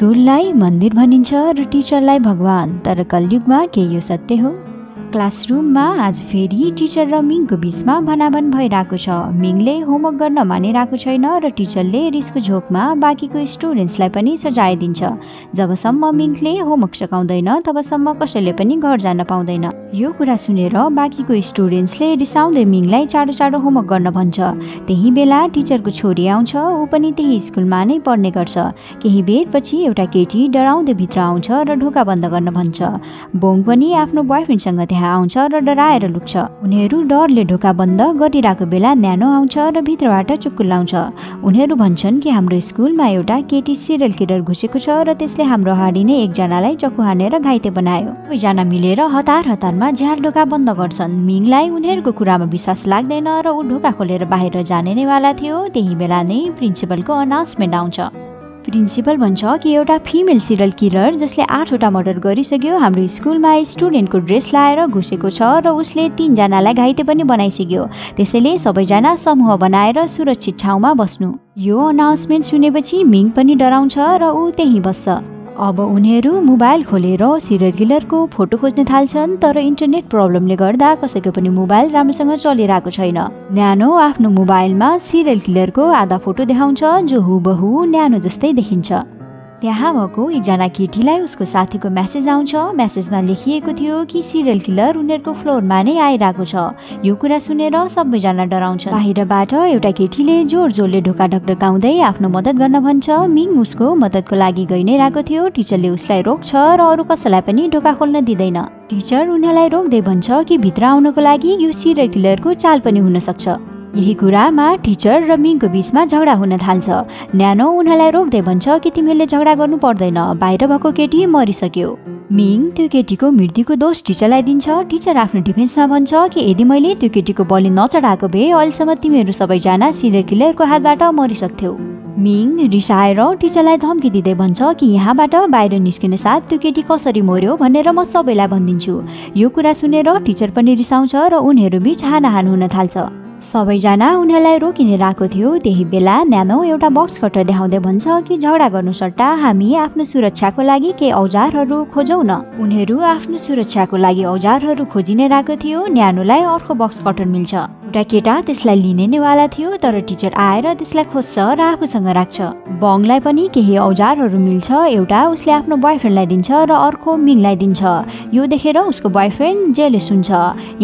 स्कुललाई मन्दिर भनिन्छ र टिचरलाई भगवान् तर कलयुगमा के यो सत्य हो? क्लासरुममा आज फेरि टिचर र मिङको बिचमा भनाभन भइरहेको छ। मिङले होमवर्क गर्न मानिरहेको छैन र टिचरले रिसको झोकमा बाँकीको स्टुडेन्ट्सलाई पनि सजाइदिन्छ जबसम्म मिङले होमवर्क सघाउँदैन तबसम्म कसैले पनि घर जान पाउँदैन। यो कुरा सुनेर बाँकीको स्टुडेन्ट्सले रिसाउँदै मिङलाई चाँडो चाँडो होमवर्क गर्न भन्छ। त्यही बेला टिचरको छोरी आउँछ ऊ पनि त्यही स्कुलमा नै पढ्ने गर्छ। केही बेरपछि एउटा केटी डराउँदै भित्र आउँछ र ढोका बन्द गर्न भन्छ। बोङ पनि आफ्नो बोयफ्रेन्डसँग त्यहाँ आउँछ र डराएर लुक्छ। उनीहरू डरले ढोका बन्द गरिरहेको बेला न्यानो आउँछ र भित्रबाट चुक्कुलाउँछ उनीहरू भन्छन् कि हाम्रो स्कुलमा एउटा केटी सिरियल किलर घुसेको छ र त्यसले हाम्रो हाडी नै एकजनालाई चक्कु हानेर घाइते बनायो। दुईजना मिलेर हतार हतारमा झ्याल ढोका बन्द गर्छन्। मिङलाई उनीहरूको कुरामा विश्वास लाग्दैन र ऊ ढोका खोलेर बाहिर जाने नै वाला थियो। त्यही बेला नै प्रिन्सिपलको अनाउन्समेन्ट आउँछ। प्रिन्सिपल भन्छ कि एउटा फिमेल सिरियल किलर जसले आठवटा मर्डर गरिसक्यो हाम्रो स्कुलमा स्टुडेन्टको ड्रेस लाएर घुसेको छ र उसले तिनजनालाई घाइते पनि बनाइसक्यो। त्यसैले सबैजना समूह बनाएर सुरक्षित ठाउँमा बस्नु। यो अनाउन्समेन्ट सुनेपछि मिङ पनि डराउँछ र ऊ त्यहीँ बस्छ। अब उनीहरू मोबाइल खोलेर सिरियल किलरको फोटो खोज्न थाल्छन् तर इन्टरनेट प्रब्लमले गर्दा कसैको पनि मोबाइल राम्रोसँग चलिरहेको छैन। न्यानो आफ्नो मोबाइलमा सिरियल किलरको आधा फोटो देखाउँछ जो हुबहु न्यानो जस्तै देखिन्छ। त्यहाँ भएको एकजना केटीलाई उसको साथीको म्यासेज आउँछ। म्यासेजमा लेखिएको थियो कि सिरियल किलर उनीहरूको फ्लोरमा नै आइरहेको छ। यो कुरा सुनेर सबैजना डराउँछ बाहिरबाट एउटा केटीले जोड जोडले ढोका ढकढकाउँदै आफ्नो मद्दत गर्न भन्छ। मिङ उसको मद्दतको लागि गइ नै रहेको थियो। टिचरले उसलाई रोक्छ र अरू कसैलाई पनि ढोका खोल्न दिँदैन। टिचर उनीहरूलाई रोक्दै भन्छ कि भित्र आउनको लागि यो सिरियल किलरको चाल पनि हुन सक्छ यही कुरामा टिचर र मिङको बिचमा झगडा हुन थाल्छ। न्यानो उनीहरूलाई रोक्दै भन्छ कि तिमीहरूले झगडा गर्नु पर्दैन। बाहिर भएको केटी मरिसक्यो। मिङ त्यो केटीको मृत्युको दोष टिचरलाई दिन्छ। टिचर आफ्नो डिफेन्समा भन्छ कि यदि मैले त्यो केटीको बलि नचढाएको भए अहिलेसम्म तिमीहरू सबैजना सिरियल किलरको हातबाट मरिसक्थ्यौ। मिङ रिसाएर टिचरलाई धम्की दिँदै भन्छ कि यहाँबाट बाहिर निस्किन साथ त्यो केटी कसरी मर्यो भनेर म सबैलाई भनिदिन्छु। यो कुरा सुनेर टिचर पनि रिसाउँछ र उनीहरू बिच हानाहान हुन थाल्छ। सबैजना उनीहरूलाई रोकिने रहेको थियो। त्यही बेला न्यानो एउटा बक्स कटर देखाउँदै भन्छ कि झगडा गर्नु सट्टा हामी आफ्नो सुरक्षाको लागि केही औजारहरू खोजौँ न। उनीहरू आफ्नो सुरक्षाको लागि औजारहरू खोजि नै रहेको थियो। न्यानोलाई अर्को बक्स कटर मिल्छ। एउटा केटा त्यसलाई लिने नेवाला थियो तर टिचर आएर त्यसलाई खोज्छ र आफूसँग राख्छ। बङलाई पनि केही औजारहरू मिल्छ एउटा उसले आफ्नो बोयफ्रेन्डलाई दिन्छ र अर्को मिङलाई दिन्छ। यो देखेर उसको बोयफ्रेन्ड जेले सुन्छ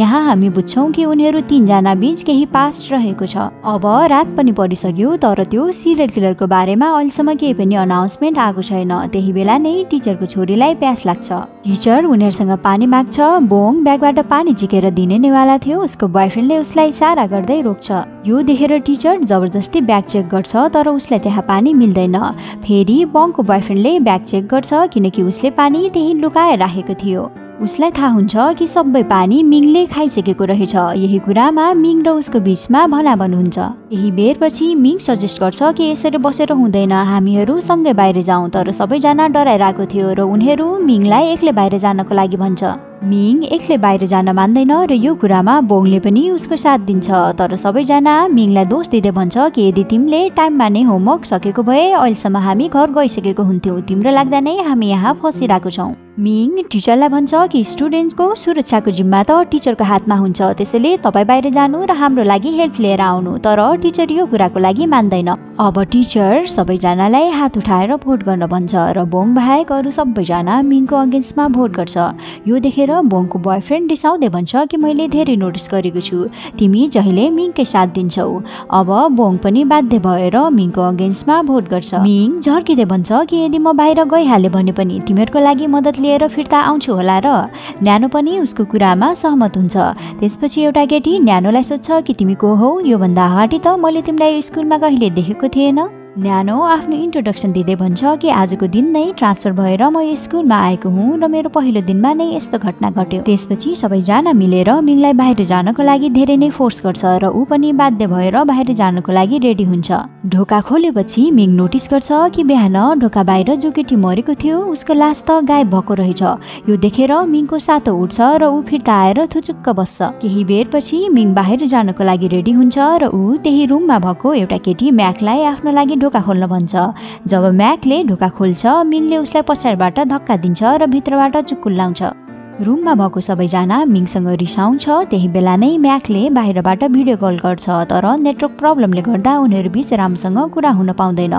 यहाँ हामी बुझ्छौँ कि उनीहरू तिनजना बिच केही पास्ट रहेको छ। अब रात पनि परिसक्यो तर त्यो सिरियल किलरको बारेमा अहिलेसम्म केही पनि अनाउन्समेन्ट आएको छैन। त्यही बेला नै टिचरको छोरीलाई प्यास लाग्छ। टिचर उनीहरूसँग पानी माग्छ बोङ ब्यागबाट पानी झिकेर दिने नेवाला थियो। उसको बोयफ्रेन्डले उसलाई इसारा गर्दै रोक्छ। यो देखेर टिचर जबरजस्ती ब्याग चेक गर्छ तर उसलाई त्यहाँ पानी मिल्दैन। फेरि बङको बोयफ्रेन्डले ब्याग चेक गर्छ किनकि उसले पानी त्यही लुकाएर राखेको थियो। उसलाई थाहा हुन्छ कि सबै पानी मिङले खाइसकेको रहेछ। यही कुरामा मिङ र उसको बिचमा भनाभन हुन्छ। यही बेरपछि मिङ सजेस्ट गर्छ कि यसरी बसेर हुँदैन। हामीहरू सँगै बाहिर जाउँ तर सबैजना डराइरहेको थियो र उनीहरू मिङलाई एक्लै बाहिर जानको लागि भन्छ। मिङ एक्लै बाहिर जान मान्दैन र यो कुरामा बोङले पनि उसको साथ दिन्छ। तर सबैजना मिङलाई दोष दिँदै भन्छ कि यदि तिमीले टाइममा नै होमवर्क सकेको भए अहिलेसम्म हामी घर गइसकेको हुन्थ्यौँ। तिम्रो लाग्दा नै हामी यहाँ फसिरहेको छौँ। मिङ टिचरलाई भन्छ कि स्टुडेन्टको सुरक्षाको जिम्मा त टिचरको हातमा हुन्छ। त्यसैले तपाईँ बाहिर जानु र हाम्रो लागि हेल्प लिएर आउनु तर टिचर यो कुराको लागि मान्दैन। अब टिचर सबैजनालाई हात उठाएर भोट गर्न भन्छ र बोङ बाहेक अरू सबैजना मिङको अगेन्स्टमा भोट गर्छ। यो देखेर बोङको बोयफ्रेन्ड रिसाउँदै भन्छ कि मैले धेरै नोटिस गरेको छु। तिमी जहिले मिङकै साथ दिन्छौ। अब बोङ पनि बाध्य भएर मिङको अगेन्स्टमा भोट गर्छ। मिङ झर्किँदै भन्छ कि यदि म बाहिर गइहालेँ भने पनि तिमीहरूको लागि मद्दत लिएर फिर्ता आउँछु होला र न्यानो पनि उसको कुरामा सहमत हुन्छ। त्यसपछि एउटा केटी न्यानोलाई सोध्छ कि तिमी को हौ? योभन्दा अगाडि त मैले तिमीलाई स्कुलमा कहिले देखेको थिएन। न्यानो आफ्नो इन्ट्रोडक्सन दिँदै भन्छ कि आजको दिन नै ट्रान्सफर भएर म स्कुलमा आएको हुँ र मेरो पहिलो दिनमा नै यस्तो घटना घट्यो। त्यसपछि सबैजना मिलेर मिङलाई बाहिर जानको लागि धेरै नै फोर्स गर्छ र ऊ पनि बाध्य भएर बाहिर जानको लागि रेडी हुन्छ। ढोका खोलेपछि मिङ नोटिस गर्छ कि बिहान ढोका बाहिर जो केटी मरेको थियो उसको लास त गायब भएको रहेछ। यो देखेर मिङको सातो उठ्छ र ऊ फिर्ता आएर थुचुक्क बस्छ। केही बेरपछि मिङ बाहिर जानको लागि रेडी हुन्छ र ऊ त्यही रुममा भएको एउटा केटी म्याकलाई आफ्नो लागि ढोका खोल्न भन्छ। जब म्याकले ढोका खोल्छ मिङले उसलाई पछाडिबाट धक्का दिन्छ र भित्रबाट चुक्कुल्लाउँछ रुममा भएको सबैजना मिङसँग रिसाउँछ त्यही बेला नै म्याकले बाहिरबाट भिडियो कल गर्छ तर नेटवर्क प्रब्लमले गर्दा उनीहरू बिच राम्रोसँग कुरा हुन पाउँदैन।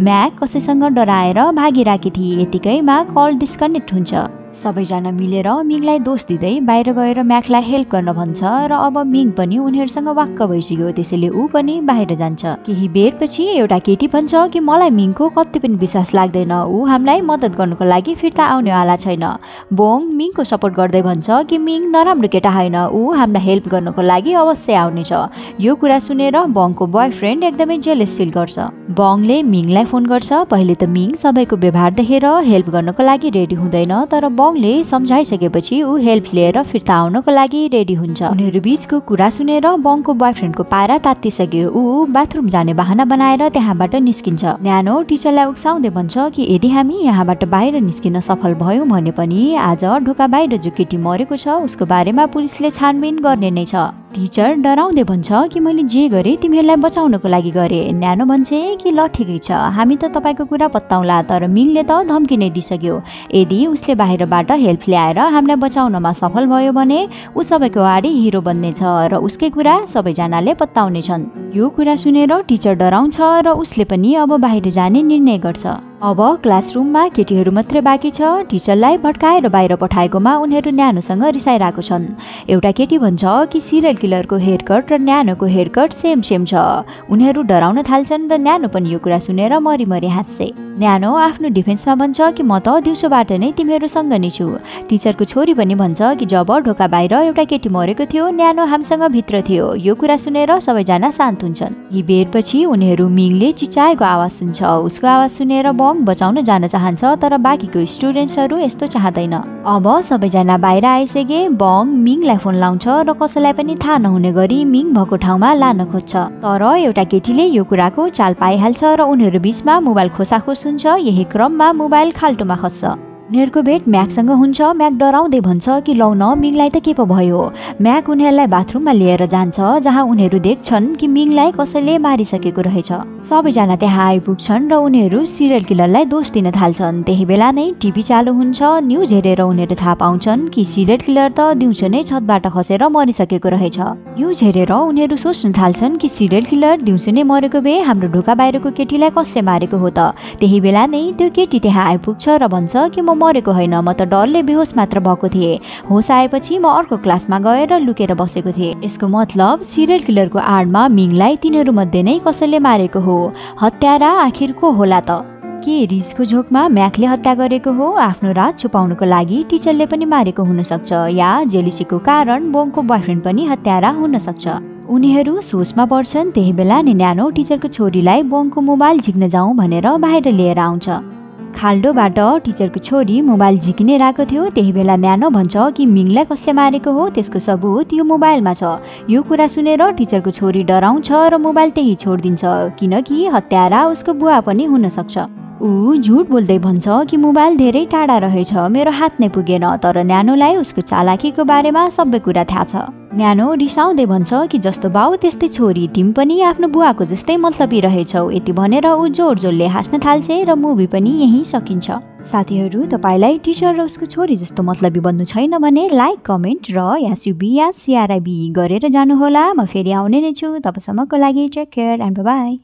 म्याक कसैसँग डराएर भागिराकी थिए यतिकैमा कल डिस्कनेक्ट हुन्छ। सबैजना मिलेर मिङलाई दोष दिँदै बाहिर गएर म्याकलाई हेल्प गर्न भन्छ र अब मिङ पनि उनीहरूसँग वाक्क भइसक्यो। त्यसैले ऊ पनि बाहिर जान्छ। केही बेरपछि एउटा केटी भन्छ कि मलाई मिङको कति पनि विश्वास लाग्दैन। ऊ हामीलाई मद्दत गर्नुको लागि फिर्ता आउनेवाला छैन। बोङ मिङको सपोर्ट गर्दै भन्छ कि मिङ नराम्रो केटा होइन। ऊ हामीलाई हेल्प गर्नको लागि अवश्य आउनेछ। यो कुरा सुनेर बङको बोयफ्रेन्ड एकदमै जेलेस फिल गर्छ। बङले मिङलाई फोन गर्छ। पहिले त मिङ सबैको व्यवहार देखेर हेल्प गर्नको लागि रेडी हुँदैन तर बङले सम्झाइसकेपछि ऊ हेल्प लिएर फिर्ता आउनको लागि रेडी हुन्छ। उनीहरू बिचको कुरा सुनेर बङको बोयफ्रेन्डको पारा तात्तिसक्यो ऊ बाथरुम जाने बाहना बनाएर त्यहाँबाट निस्किन्छ। न्यानो टिचरलाई उक्साउँदै भन्छ कि यदि हामी यहाँबाट बाहिर निस्किन सफल भयौँ भने पनि आज ढोका बाहिर जो केटी मरेको छ उसको बारेमा पुलिसले छानबिन गर्ने नै छ। टिचर डराउँदै भन्छ कि मैले जे गरेँ तिमीहरूलाई बचाउनको लागि गरेँ। न्यानो भन्छ कि ल ठिकै छ। हामी त तपाईँको कुरा पत्ताउला तर मिङले त धम्की नै दिइसक्यो। यदि उसले बाहिरबाट हेल्प ल्याएर हामीलाई बचाउनमा सफल भयो भने ऊ सबैको अगाडि हिरो बन्नेछ र उसकै कुरा सबैजनाले पत्ताउनेछन् यो कुरा सुनेर टिचर डराउँछ र उसले पनि अब बाहिर जाने निर्णय गर्छ। अब क्लासरुममा केटीहरू मात्रै बाँकी छ। टिचरलाई भट्काएर बाहिर पठाएकोमा उनीहरू न्यानोसँग रिसाइरहेको छन्। एउटा केटी भन्छ कि सिरियल किलरको हेयरकट र न्यानोको हेयरकट सेम सेम छ। उनीहरू डराउन थाल्छन् र न्यानो पनि यो कुरा सुनेर मरिमरि हाँस्छे। न्यानो आफ्नो डिफेन्समा भन्छ कि म त दिउँसोबाट नै तिमीहरूसँग नै छु। टिचरको छोरी पनि भन्छ कि जब ढोका बाहिर एउटा केटी मरेको थियो न्यानो हामीसँग भित्र थियो। यो कुरा सुनेर सबैजना शान्त हुन्छन्। यी बेरपछि उनीहरू मिङले चिचाएको आवाज सुन्छ। उसको आवाज सुनेर बङ बचाउन जान चाहन्छ तर बाँकीको स्टुडेन्ट्सहरू यस्तो चाहँदैन। अब सबैजना बाहिर आइसके बङ मिङलाई फोन लाउँछ र कसैलाई पनि थाहा नहुने गरी मिङ भएको ठाउँमा लान खोज्छ। तर एउटा केटीले यो कुराको चाल पाइहाल्छ र उनीहरू बिचमा मोबाइल खोसाखोस हुन्छ यही क्रममा मोबाइल खाल्टोमा खस्छ। उनीहरूको भेट म्याकसँग हुन्छ। म्याक डराउँदै भन्छ कि लौ मिङलाई त के पो भयो? म्याक उनीहरूलाई बाथरुममा लिएर जान्छ जहाँ उनीहरू देख्छन् कि मिङलाई कसैले मारिसकेको रहेछ। सबैजना त्यहाँ आइपुग्छन् र उनीहरू सिरियल किलरलाई दोष दिन थाल्छन्। त्यही बेला नै टिभी चालु हुन्छ न्युज हेरेर उनीहरू थाहा पाउँछन् कि सिरियल किलर त दिउँसो नै छतबाट खसेर मरिसकेको रहेछ। न्युज हेरेर उनीहरू सोच्न थाल्छन् कि सिरियल किलर दिउँसो नै मरेको भए हाम्रो ढोका बाहिरको केटीलाई कसले मारेको हो त? त्यही बेला नै त्यो केटी त्यहाँ आइपुग्छ र भन्छ कि म मरेको होइन। म त डरले बेहोस मात्र भएको थिएँ। होस आएपछि म अर्को क्लासमा गएर लुकेर बसेको थिएँ। यसको मतलब सिरियल किलरको आडमा मिङलाई तिनीहरू मध्ये नै कसैले मारेको हो। हत्यारा आखिर को होला त? के रिसको झोकमा म्याकले हत्या गरेको हो? आफ्नो रात छुपाउनुको लागि टिचरले पनि मारेको हुनसक्छ या जेलिसीको कारण बोङको बोयफ्रेन्ड पनि हत्यारा हुन सक्छ उनीहरू सोचमा पर्छन् त्यही बेला न्यानो टिचरको छोरीलाई बोङको मोबाइल झिक्न जाउँ भनेर बाहिर लिएर आउँछ। खाल्डोबाट टिचरको छोरी मोबाइल झिकिने रहेको थियो। त्यही बेला न्यानो भन्छ कि मिङलाई कसले मारेको हो? त्यसको सबुत यो मोबाइलमा छ। यो कुरा सुनेर टिचरको छोरी डराउँछ र मोबाइल त्यही छोडिदिन्छ किनकि हत्यारा उसको बुवा पनि हुनसक्छ ऊ झुट बोल्दै भन्छ कि मोबाइल धेरै टाढा रहेछ मेरो हात नै पुगेन। तर न्यानोलाई उसको चालाकीको बारेमा सबै कुरा थाहा छ। न्यानो रिसाउँदै भन्छ कि जस्तो बाउ त्यस्तै छोरी तिमी पनि आफ्नो बुवाको जस्तै मतलबी रहेछौ। यति भनेर ऊ जोड जोडले हाँस्न थाल्छे र मुभी पनि यहीँ सकिन्छ। साथीहरू तपाईँलाई टिचर र उसको छोरी जस्तो मतलबी बन्नु छैन भने लाइक कमेन्ट र यासुबी या सिआरआइबी गरेर जानुहोला। म फेरि आउने नै छु। तबसम्मको लागि टेक केयर एन्ड बाई